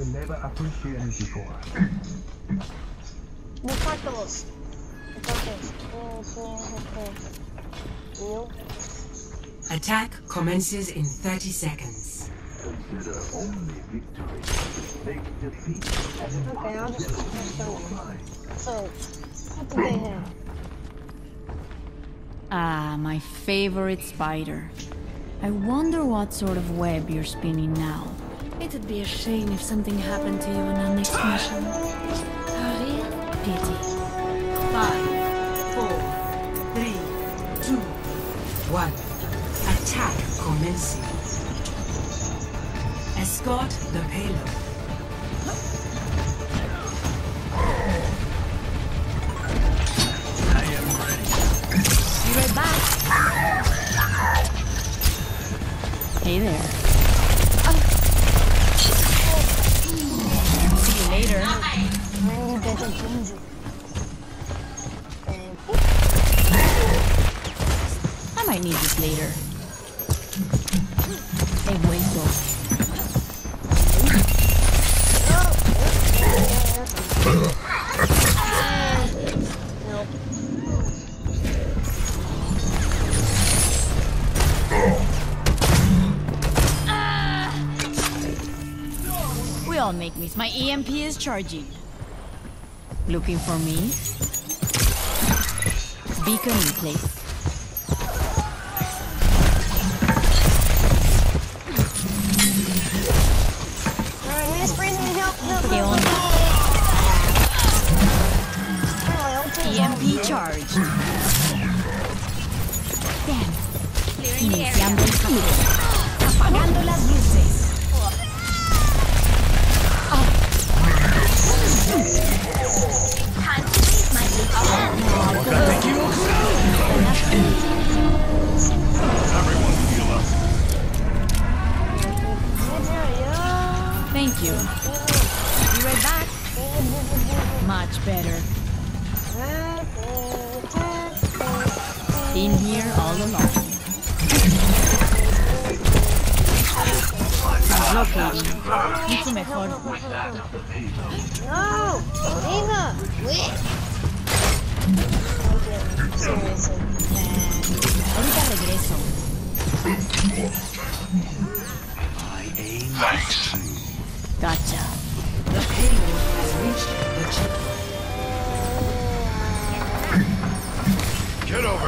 you never appreciated before. Buscártelos. Entonces, un, dos, tres. Attack commences in 30 seconds. Consider only victory. Make defeat Okay, I'll just So, what do they have? Ah, my favorite spider. I wonder what sort of web you're spinning now. It'd be a shame if something happened to you on our next mission. A real pity. Five, four, three, two, one. Attack commencing. Escort the payload. I am ready. Be right back. Hey there. I might need this later. Hey, though. Nope. We all make mis. My EMP is charging. Looking for me? Beacon in place. Alright, Miss Freezing, help, help, ¿Qué In here all along. Locating. Mucho mejor. No! Nina! Wait! Ahorita regreso. Gotcha. The payload has reached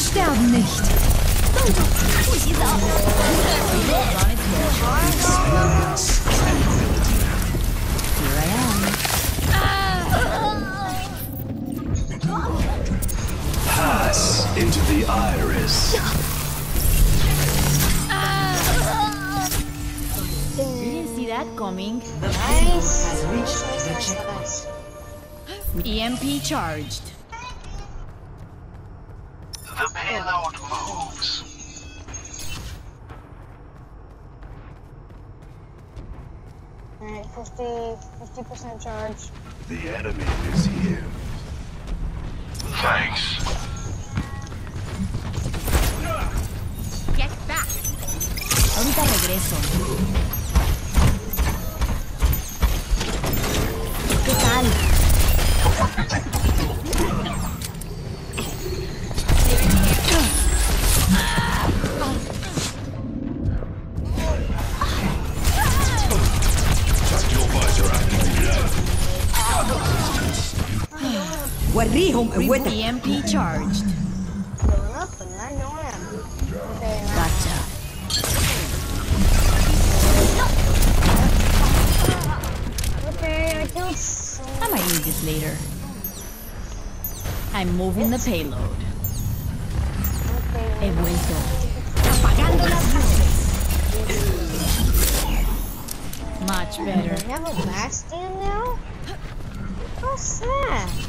sterben nicht. Here I am. Pass into the iris. You didn't see that coming. The payload Nice! has reached the checkpoint. EMP charged. The payload moves. Alright, 50, 50% charge. The enemy is here. Thanks. Get back. Ahorita regreso. وريهم قوتك EMP charged. Going up and not going out. Okay, now. Gotcha. Okay, I killed some. I might need this later. I'm moving the payload. Okay, He vuelto. Apagando las luces. Much better. They have a backstand now? What's that?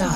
side.